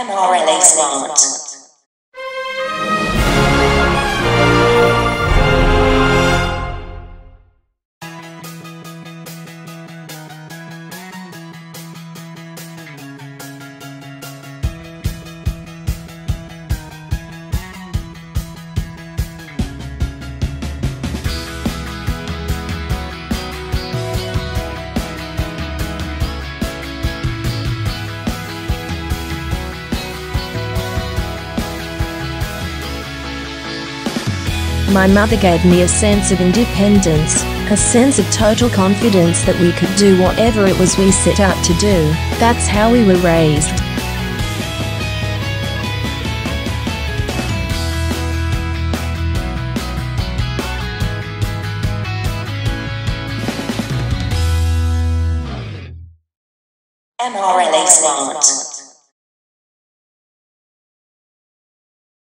MRLA Smart. My mother gave me a sense of independence, a sense of total confidence that we could do whatever it was we set out to do. That's how we were raised. MRLA Smart.